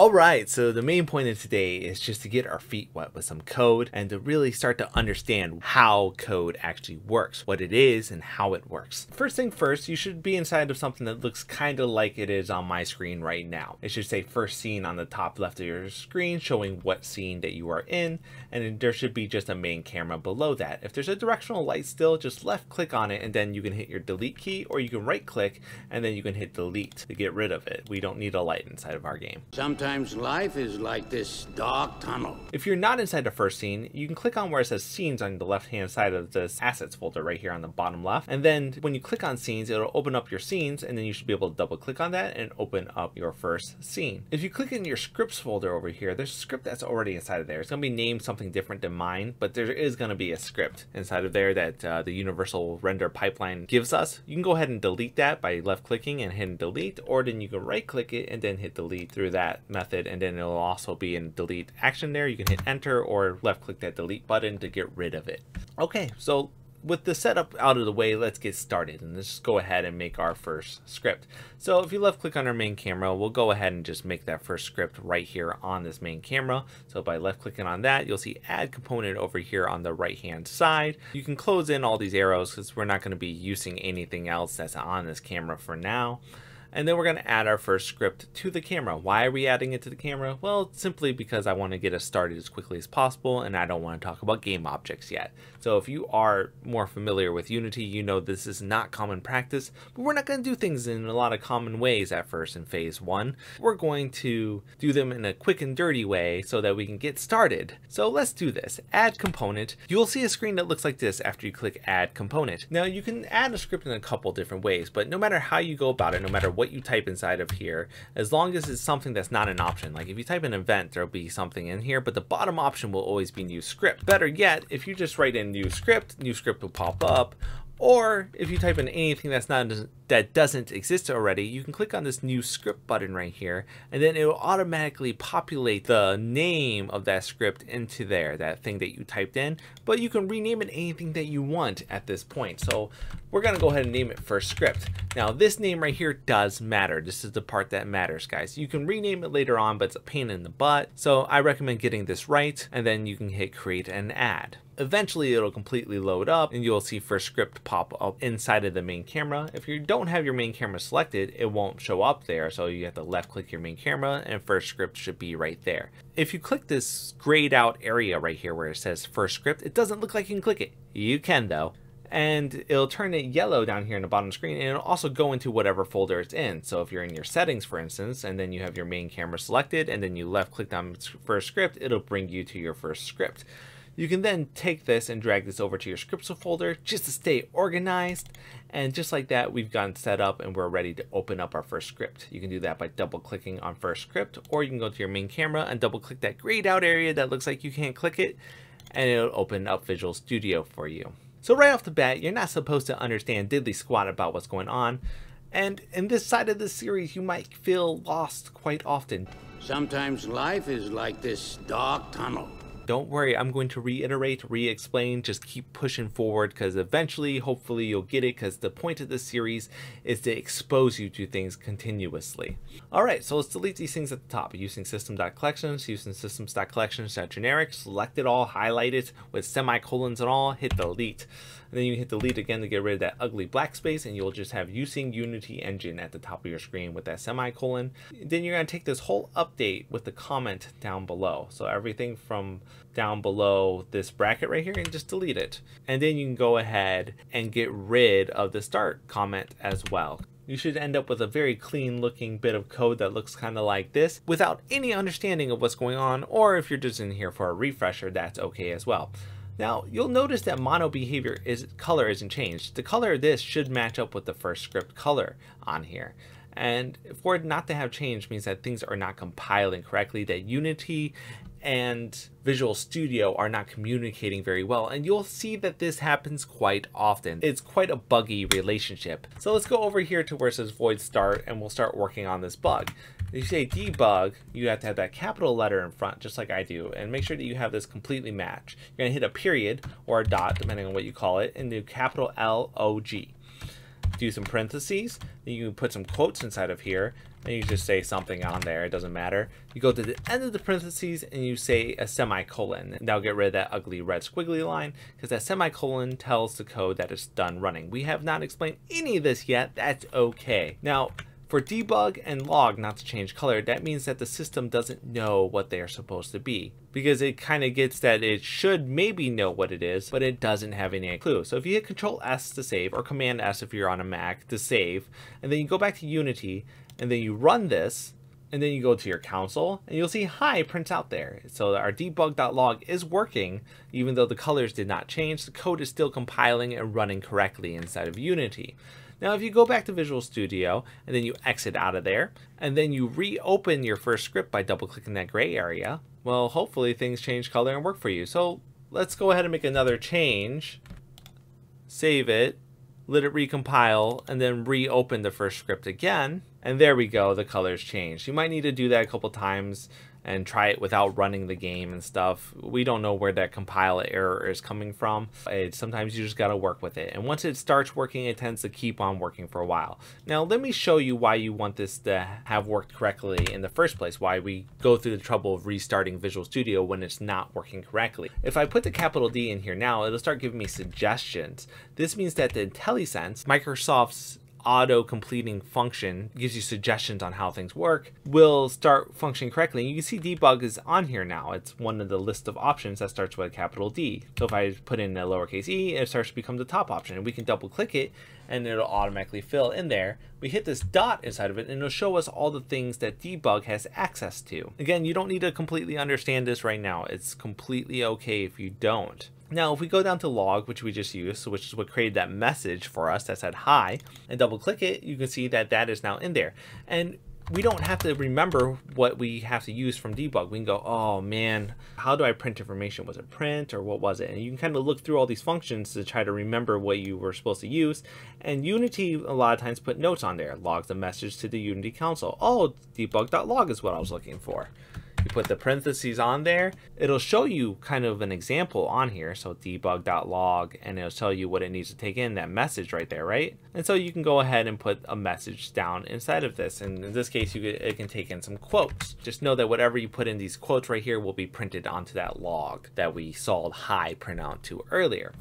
Alright, so the main point of today is just to get our feet wet with some code and to really start to understand how code actually works, what it is and how it works. First thing first, you should be inside of something that looks kind of like it is on my screen right now. It should say first scene on the top left of your screen showing what scene that you are in and there should be just a main camera below that. If there's a directional light still, just left click on it and then you can hit your delete key or you can right click and then you can hit delete to get rid of it. We don't need a light inside of our game. Sometimes Sometimes life is like this dark tunnel. If you're not inside the first scene, you can click on where it says scenes on the left hand side of this assets folder right here on the bottom left. And then when you click on scenes, it'll open up your scenes and then you should be able to double click on that and open up your first scene. If you click in your scripts folder over here, there's a script that's already inside of there. It's going to be named something different than mine, but there is going to be a script inside of there that uh, the universal render pipeline gives us. You can go ahead and delete that by left clicking and hitting delete, or then you can right click it and then hit delete through that method and then it'll also be in delete action there. You can hit enter or left click that delete button to get rid of it. Okay, so with the setup out of the way, let's get started and let's just go ahead and make our first script. So if you left click on our main camera, we'll go ahead and just make that first script right here on this main camera. So by left clicking on that, you'll see add component over here on the right hand side. You can close in all these arrows because we're not going to be using anything else that's on this camera for now. And then we're going to add our first script to the camera. Why are we adding it to the camera? Well, simply because I want to get us started as quickly as possible and I don't want to talk about game objects yet. So if you are more familiar with Unity, you know this is not common practice, but we're not going to do things in a lot of common ways at first in phase one. We're going to do them in a quick and dirty way so that we can get started. So let's do this. Add component. You'll see a screen that looks like this after you click add component. Now you can add a script in a couple different ways, but no matter how you go about it, no matter what you type inside of here, as long as it's something that's not an option. Like if you type an event, there'll be something in here, but the bottom option will always be new script. Better yet, if you just write in new script, new script will pop up, or if you type in anything that's not that doesn't exist already, you can click on this new script button right here, and then it will automatically populate the name of that script into there, that thing that you typed in, but you can rename it anything that you want at this point. So we're gonna go ahead and name it first script. Now this name right here does matter. This is the part that matters, guys. You can rename it later on, but it's a pain in the butt. So I recommend getting this right, and then you can hit create and add. Eventually it'll completely load up and you'll see first script pop up inside of the main camera. If you don't have your main camera selected, it won't show up there. So you have to left click your main camera and first script should be right there. If you click this grayed out area right here where it says first script, it doesn't look like you can click it. You can though and it'll turn it yellow down here in the bottom screen and it'll also go into whatever folder it's in. So if you're in your settings, for instance, and then you have your main camera selected and then you left click on first script, it'll bring you to your first script. You can then take this and drag this over to your scripts folder just to stay organized. And just like that, we've gotten set up and we're ready to open up our first script. You can do that by double clicking on first script, or you can go to your main camera and double click that grayed out area that looks like you can't click it, and it'll open up Visual Studio for you. So right off the bat, you're not supposed to understand diddly squat about what's going on. And in this side of the series, you might feel lost quite often. Sometimes life is like this dark tunnel don't worry, I'm going to reiterate, re-explain, just keep pushing forward because eventually, hopefully you'll get it because the point of this series is to expose you to things continuously. All right, so let's delete these things at the top using system.collections, using systems.collections.generic, select it all, highlight it with semicolons and all, hit delete. And then you hit delete again to get rid of that ugly black space and you'll just have using UnityEngine at the top of your screen with that semicolon. Then you're going to take this whole update with the comment down below. So everything from down below this bracket right here and just delete it. And then you can go ahead and get rid of the start comment as well you should end up with a very clean looking bit of code that looks kind of like this without any understanding of what's going on or if you're just in here for a refresher that's okay as well. Now, you'll notice that MonoBehaviour is color isn't changed. The color of this should match up with the first script color on here. And for it not to have changed means that things are not compiling correctly, that Unity and Visual Studio are not communicating very well. And you'll see that this happens quite often. It's quite a buggy relationship. So let's go over here to where it says void start and we'll start working on this bug. If you say debug, you have to have that capital letter in front, just like I do, and make sure that you have this completely match. You're gonna hit a period or a dot, depending on what you call it, and do capital L-O-G. Do some parentheses. then You can put some quotes inside of here, and you just say something on there. It doesn't matter. You go to the end of the parentheses and you say a semicolon. And that'll get rid of that ugly red squiggly line because that semicolon tells the code that it's done running. We have not explained any of this yet. That's okay. Now, for debug and log not to change color, that means that the system doesn't know what they are supposed to be. Because it kind of gets that it should maybe know what it is, but it doesn't have any clue. So if you hit Control S to save, or Command S if you're on a Mac to save, and then you go back to Unity, and then you run this, and then you go to your console, and you'll see hi prints out there. So our debug.log is working, even though the colors did not change, the code is still compiling and running correctly inside of Unity. Now, if you go back to Visual Studio and then you exit out of there and then you reopen your first script by double clicking that gray area, well, hopefully things change color and work for you. So let's go ahead and make another change, save it, let it recompile, and then reopen the first script again. And there we go, the colors changed. You might need to do that a couple times and try it without running the game and stuff. We don't know where that compile error is coming from. It, sometimes you just got to work with it. And once it starts working, it tends to keep on working for a while. Now, let me show you why you want this to have worked correctly in the first place, why we go through the trouble of restarting Visual Studio when it's not working correctly. If I put the capital D in here now, it'll start giving me suggestions. This means that the IntelliSense, Microsoft's auto completing function gives you suggestions on how things work will start functioning correctly. And you can see debug is on here now. It's one of the list of options that starts with a capital D. So if I put in a lowercase e, it starts to become the top option. And we can double click it and it'll automatically fill in there. We hit this dot inside of it and it'll show us all the things that debug has access to. Again, you don't need to completely understand this right now. It's completely okay if you don't. Now, if we go down to log, which we just used, which is what created that message for us that said hi, and double click it, you can see that that is now in there. And we don't have to remember what we have to use from debug. We can go, oh man, how do I print information? Was it print or what was it? And you can kind of look through all these functions to try to remember what you were supposed to use. And Unity a lot of times put notes on there, logs a message to the Unity console. Oh, debug.log is what I was looking for you put the parentheses on there, it'll show you kind of an example on here. So debug.log, and it'll tell you what it needs to take in, that message right there, right? And so you can go ahead and put a message down inside of this. And in this case, you it can take in some quotes. Just know that whatever you put in these quotes right here will be printed onto that log that we saw hi print out to earlier.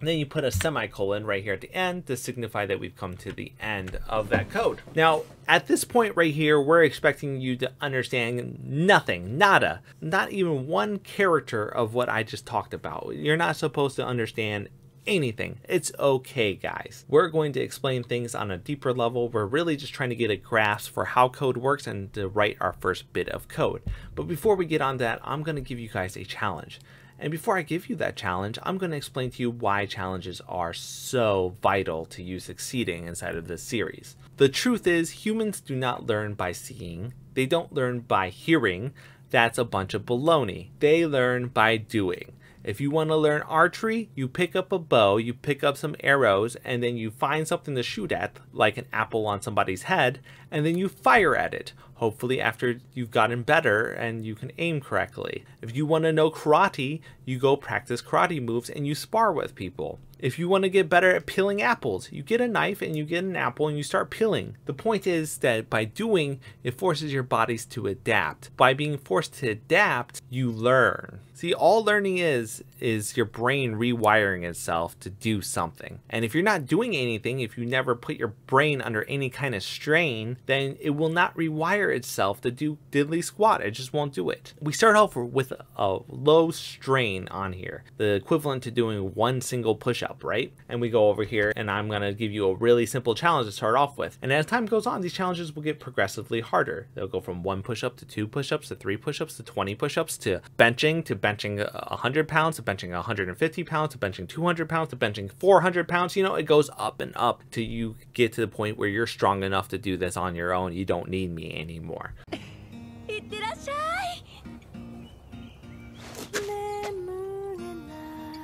And then you put a semicolon right here at the end to signify that we've come to the end of that code. Now, at this point right here, we're expecting you to understand nothing, nada, not even one character of what I just talked about. You're not supposed to understand anything. It's okay, guys. We're going to explain things on a deeper level. We're really just trying to get a grasp for how code works and to write our first bit of code. But before we get on that, I'm going to give you guys a challenge. And before I give you that challenge, I'm going to explain to you why challenges are so vital to you succeeding inside of this series. The truth is, humans do not learn by seeing, they don't learn by hearing. That's a bunch of baloney. They learn by doing. If you want to learn archery, you pick up a bow, you pick up some arrows, and then you find something to shoot at, like an apple on somebody's head, and then you fire at it hopefully after you've gotten better and you can aim correctly. If you want to know karate, you go practice karate moves and you spar with people. If you want to get better at peeling apples, you get a knife and you get an apple and you start peeling. The point is that by doing, it forces your bodies to adapt. By being forced to adapt, you learn. See, all learning is, is your brain rewiring itself to do something. And if you're not doing anything, if you never put your brain under any kind of strain, then it will not rewire itself to do diddly squat. It just won't do it. We start off with a low strain on here, the equivalent to doing one single push up, right? And we go over here and I'm gonna give you a really simple challenge to start off with. And as time goes on, these challenges will get progressively harder. They'll go from one push up to two push ups to three push ups to 20 push ups to benching to benching 100 pounds to benching 150 pounds to benching 200 pounds to benching 400 pounds. You know, it goes up and up till you get to the point where you're strong enough to do this on your own. You don't need me anymore.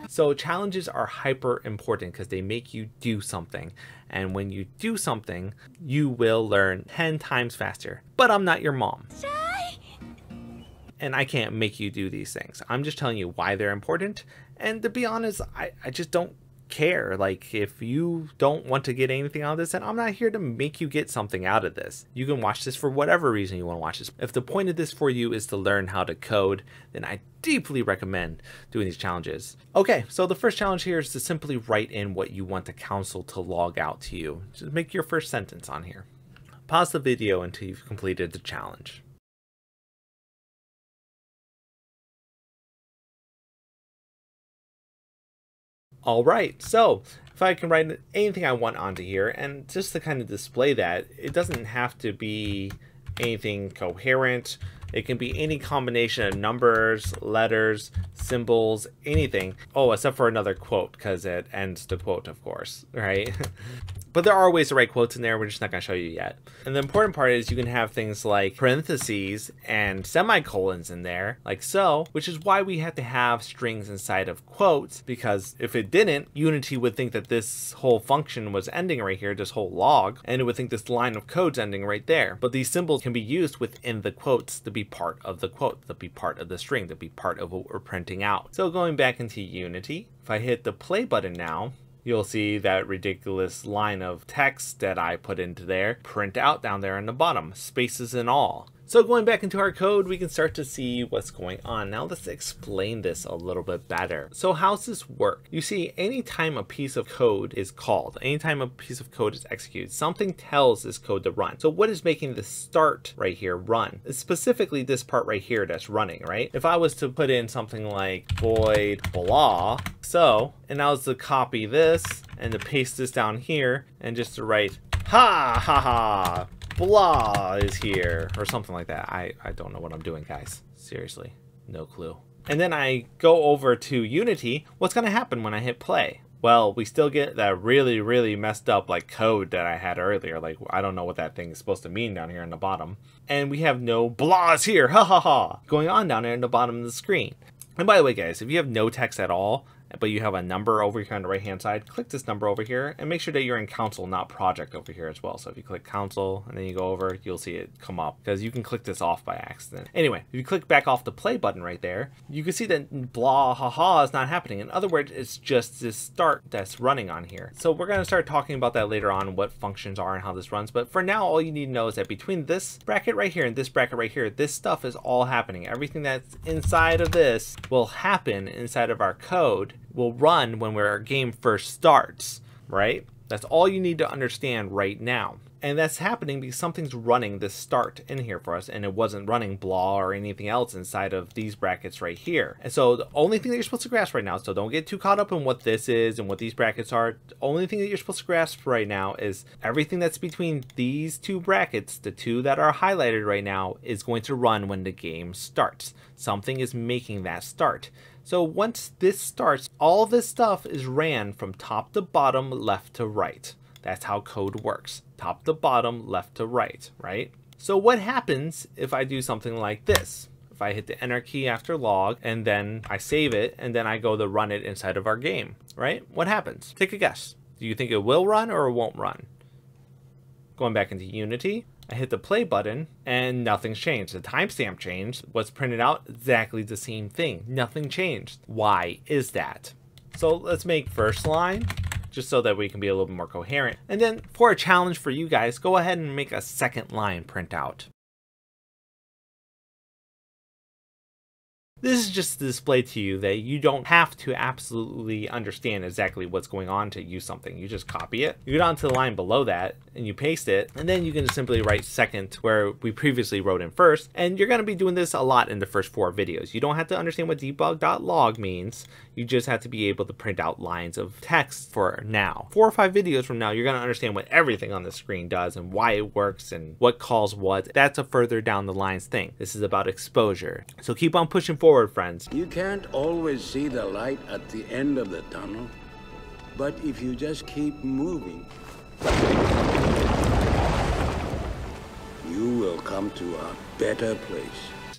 So challenges are hyper important because they make you do something. And when you do something, you will learn 10 times faster. But I'm not your mom. And I can't make you do these things. I'm just telling you why they're important. And to be honest, I, I just don't care. Like, if you don't want to get anything out of this, then I'm not here to make you get something out of this. You can watch this for whatever reason you want to watch this. If the point of this for you is to learn how to code, then I deeply recommend doing these challenges. Okay, so the first challenge here is to simply write in what you want the console to log out to you. Just make your first sentence on here. Pause the video until you've completed the challenge. All right, so if I can write anything I want onto here, and just to kind of display that, it doesn't have to be anything coherent. It can be any combination of numbers, letters, symbols, anything. Oh, except for another quote, because it ends the quote, of course, right? But there are ways to write quotes in there, we're just not going to show you yet. And the important part is you can have things like parentheses and semicolons in there, like so, which is why we have to have strings inside of quotes, because if it didn't, Unity would think that this whole function was ending right here, this whole log, and it would think this line of code's ending right there. But these symbols can be used within the quotes to be part of the quote, that'll be part of the string, that'll be part of what we're printing out. So going back into Unity, if I hit the play button now, you'll see that ridiculous line of text that I put into there print out down there in the bottom, spaces and all. So going back into our code, we can start to see what's going on. Now let's explain this a little bit better. So how's this work? You see, anytime a piece of code is called, anytime a piece of code is executed, something tells this code to run. So what is making the start right here run? It's specifically this part right here that's running, right? If I was to put in something like void blah, so, and I was to copy this and to paste this down here and just to write ha ha ha blah is here or something like that. I, I don't know what I'm doing, guys. Seriously, no clue. And then I go over to Unity. What's going to happen when I hit play? Well, we still get that really, really messed up like code that I had earlier. Like, I don't know what that thing is supposed to mean down here in the bottom. And we have no blahs here, ha ha ha, going on down there in the bottom of the screen. And by the way, guys, if you have no text at all, but you have a number over here on the right hand side, click this number over here and make sure that you're in console, not project over here as well. So if you click console and then you go over, you'll see it come up because you can click this off by accident. Anyway, if you click back off the play button right there, you can see that blah ha ha is not happening. In other words, it's just this start that's running on here. So we're going to start talking about that later on, what functions are and how this runs. But for now, all you need to know is that between this bracket right here and this bracket right here, this stuff is all happening. Everything that's inside of this will happen inside of our code will run when our game first starts, right? That's all you need to understand right now. And that's happening because something's running this start in here for us, and it wasn't running blah or anything else inside of these brackets right here. And so the only thing that you're supposed to grasp right now, so don't get too caught up in what this is and what these brackets are. The only thing that you're supposed to grasp right now is everything that's between these two brackets, the two that are highlighted right now, is going to run when the game starts. Something is making that start. So once this starts, all this stuff is ran from top to bottom, left to right. That's how code works. Top to bottom, left to right, right? So what happens if I do something like this? If I hit the enter key after log and then I save it and then I go to run it inside of our game, right? What happens? Take a guess. Do you think it will run or it won't run? Going back into Unity, I hit the play button and nothing's changed. The timestamp changed. What's printed out? Exactly the same thing. Nothing changed. Why is that? So let's make first line just so that we can be a little bit more coherent. And then for a challenge for you guys, go ahead and make a second line print This is just to display to you that you don't have to absolutely understand exactly what's going on to use something. You just copy it, you get onto the line below that, and you paste it, and then you can simply write second where we previously wrote in first, and you're going to be doing this a lot in the first four videos. You don't have to understand what debug.log means, you just have to be able to print out lines of text for now. Four or five videos from now, you're going to understand what everything on the screen does and why it works and what calls what. That's a further down the lines thing. This is about exposure. So keep on pushing forward, friends. You can't always see the light at the end of the tunnel, but if you just keep moving, you will come to a better place.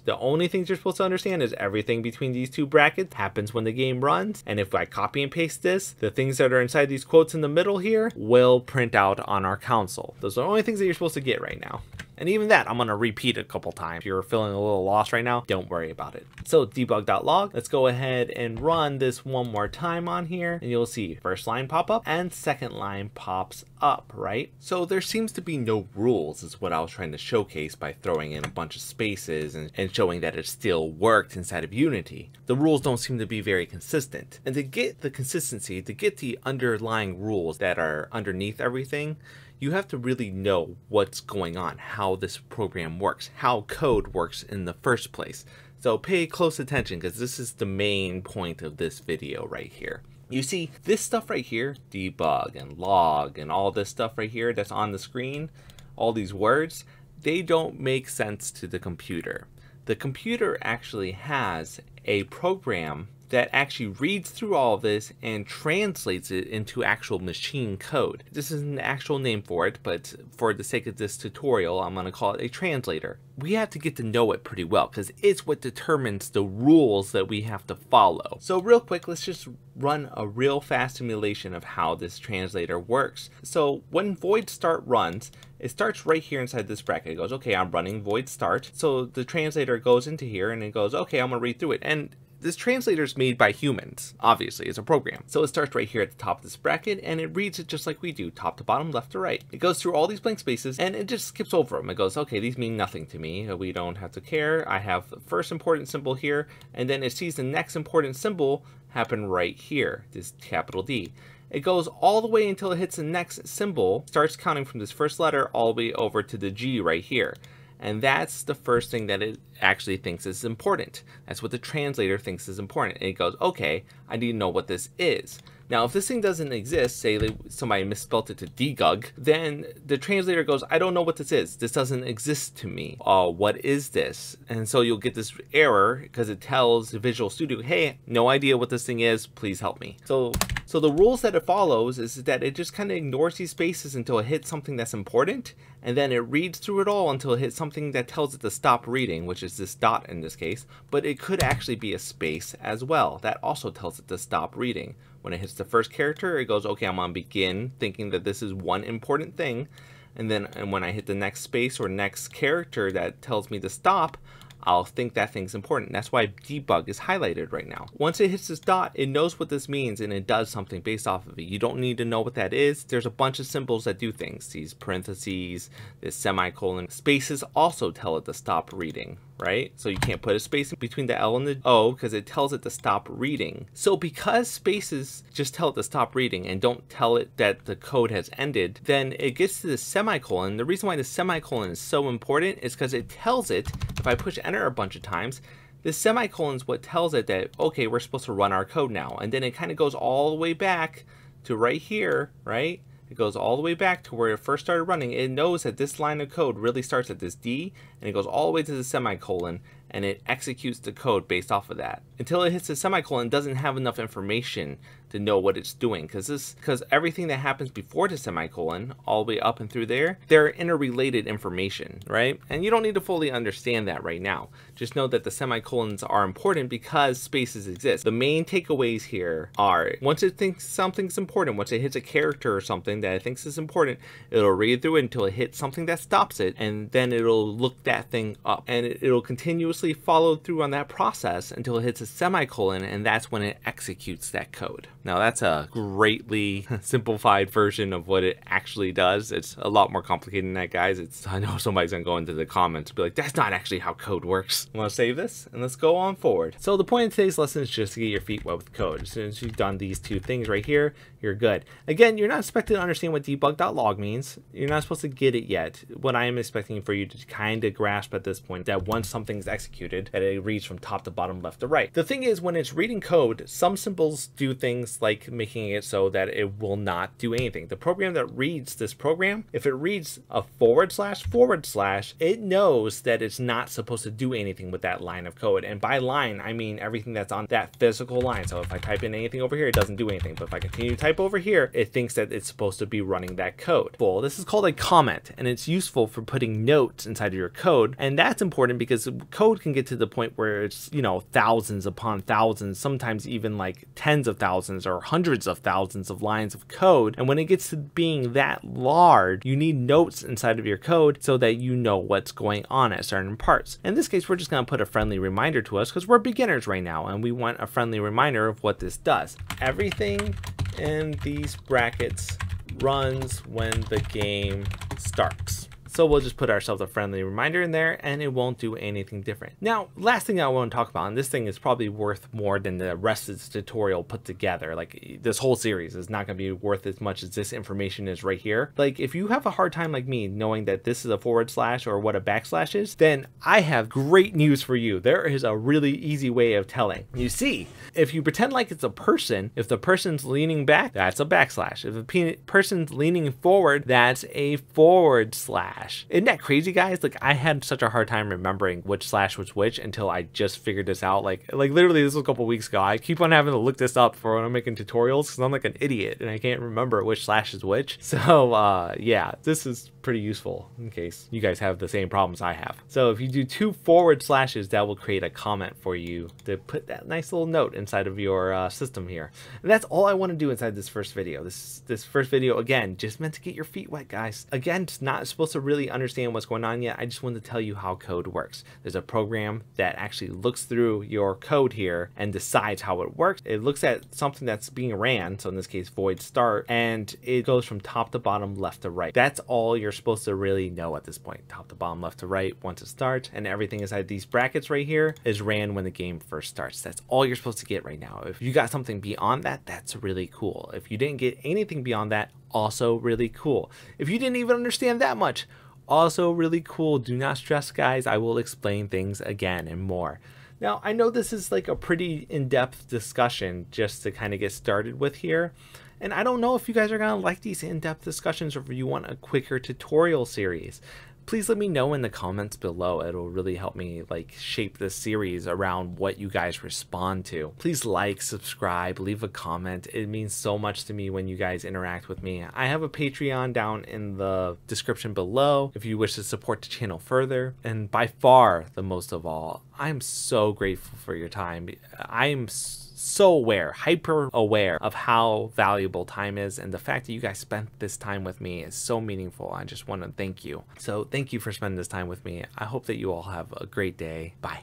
The only things you're supposed to understand is everything between these two brackets happens when the game runs. And if I copy and paste this, the things that are inside these quotes in the middle here will print out on our console. Those are the only things that you're supposed to get right now. And even that, I'm going to repeat a couple times. If you're feeling a little lost right now, don't worry about it. So debug.log, let's go ahead and run this one more time on here and you'll see first line pop up and second line pops up, right? So there seems to be no rules is what I was trying to showcase by throwing in a bunch of spaces and, and showing that it still worked inside of Unity. The rules don't seem to be very consistent. And to get the consistency, to get the underlying rules that are underneath everything, you have to really know what's going on, how this program works, how code works in the first place. So pay close attention because this is the main point of this video right here. You see, this stuff right here, debug and log and all this stuff right here that's on the screen, all these words, they don't make sense to the computer. The computer actually has a program that actually reads through all of this and translates it into actual machine code. This is an actual name for it, but for the sake of this tutorial, I'm going to call it a translator. We have to get to know it pretty well because it's what determines the rules that we have to follow. So real quick, let's just run a real fast simulation of how this translator works. So when void start runs, it starts right here inside this bracket. It goes, okay, I'm running void start. So the translator goes into here and it goes, okay, I'm gonna read through it. And this translator is made by humans, obviously, it's a program. So it starts right here at the top of this bracket and it reads it just like we do, top to bottom, left to right. It goes through all these blank spaces and it just skips over them. It goes, okay, these mean nothing to me. We don't have to care. I have the first important symbol here and then it sees the next important symbol happen right here, this capital D. It goes all the way until it hits the next symbol, starts counting from this first letter all the way over to the G right here. And that's the first thing that it actually thinks is important. That's what the translator thinks is important. And it goes, okay, I need to know what this is. Now, if this thing doesn't exist, say somebody misspelled it to degug, then the translator goes, I don't know what this is. This doesn't exist to me. Uh, what is this? And so you'll get this error because it tells Visual Studio, hey, no idea what this thing is. Please help me. So so the rules that it follows is that it just kind of ignores these spaces until it hits something that's important, and then it reads through it all until it hits something that tells it to stop reading, which is this dot in this case, but it could actually be a space as well. That also tells it to stop reading. When it hits the first character, it goes, okay, I'm gonna begin thinking that this is one important thing, and then and when I hit the next space or next character that tells me to stop, I'll think that thing's important. That's why debug is highlighted right now. Once it hits this dot, it knows what this means and it does something based off of it. You don't need to know what that is. There's a bunch of symbols that do things. These parentheses, this semicolon. Spaces also tell it to stop reading right? So you can't put a space between the L and the O because it tells it to stop reading. So because spaces just tell it to stop reading and don't tell it that the code has ended, then it gets to the semicolon. The reason why the semicolon is so important is because it tells it, if I push enter a bunch of times, the semicolon is what tells it that, okay, we're supposed to run our code now. And then it kind of goes all the way back to right here, right? It goes all the way back to where it first started running. It knows that this line of code really starts at this D and it goes all the way to the semicolon and it executes the code based off of that. Until it hits the semicolon, doesn't have enough information to know what it's doing because this because everything that happens before the semicolon all the way up and through there they're interrelated information right? And you don't need to fully understand that right now. Just know that the semicolons are important because spaces exist. The main takeaways here are once it thinks something's important once it hits a character or something that it thinks is important it'll read through it until it hits something that stops it and then it'll look that thing up. And it'll continuously follow through on that process until it hits a semicolon and that's when it executes that code now that's a greatly simplified version of what it actually does. It's a lot more complicated than that, guys. It's I know somebody's gonna go into the comments and be like, that's not actually how code works. I'm gonna save this and let's go on forward. So the point of today's lesson is just to get your feet wet with code. As soon as you've done these two things right here, you're good. Again, you're not expected to understand what debug.log means. You're not supposed to get it yet. What I am expecting for you to kind of grasp at this point that once something's executed, that it reads from top to bottom, left to right. The thing is, when it's reading code, some symbols do things like making it so that it will not do anything. The program that reads this program, if it reads a forward slash forward slash, it knows that it's not supposed to do anything with that line of code. And by line, I mean everything that's on that physical line. So if I type in anything over here, it doesn't do anything. But if I continue to type over here, it thinks that it's supposed to be running that code. Well, this is called a comment, and it's useful for putting notes inside of your code. And that's important because code can get to the point where it's, you know, thousands upon thousands, sometimes even like tens of thousands or hundreds of thousands of lines of code. And when it gets to being that large, you need notes inside of your code so that you know what's going on at certain parts. In this case, we're just going to put a friendly reminder to us because we're beginners right now and we want a friendly reminder of what this does. Everything in these brackets runs when the game starts. So we'll just put ourselves a friendly reminder in there and it won't do anything different. Now, last thing I want to talk about, and this thing is probably worth more than the rest of this tutorial put together. Like this whole series is not going to be worth as much as this information is right here. Like if you have a hard time like me knowing that this is a forward slash or what a backslash is, then I have great news for you. There is a really easy way of telling. You see, if you pretend like it's a person, if the person's leaning back, that's a backslash. If the person's leaning forward, that's a forward slash slash. Isn't that crazy, guys? Like I had such a hard time remembering which slash was which until I just figured this out. Like like literally this was a couple weeks ago. I keep on having to look this up for when I'm making tutorials because I'm like an idiot and I can't remember which slash is which. So uh, yeah, this is pretty useful in case you guys have the same problems I have. So if you do two forward slashes, that will create a comment for you to put that nice little note inside of your uh, system here. And that's all I want to do inside this first video. This this first video, again, just meant to get your feet wet, guys. Again, it's not supposed to really understand what's going on yet. I just wanted to tell you how code works. There's a program that actually looks through your code here and decides how it works. It looks at something that's being ran, so in this case, void start, and it goes from top to bottom, left to right. That's all you're supposed to really know at this point. Top to bottom, left to right, once it starts, and everything inside these brackets right here is ran when the game first starts. That's all you're supposed to get right now. If you got something beyond that, that's really cool. If you didn't get anything beyond that, also really cool. If you didn't even understand that much, also really cool. Do not stress, guys. I will explain things again and more. Now, I know this is like a pretty in-depth discussion just to kind of get started with here. And I don't know if you guys are going to like these in-depth discussions or if you want a quicker tutorial series please let me know in the comments below. It'll really help me like shape this series around what you guys respond to. Please like, subscribe, leave a comment. It means so much to me when you guys interact with me. I have a Patreon down in the description below if you wish to support the channel further. And by far the most of all, I'm so grateful for your time. I'm so so aware, hyper aware of how valuable time is. And the fact that you guys spent this time with me is so meaningful. I just want to thank you. So thank you for spending this time with me. I hope that you all have a great day. Bye.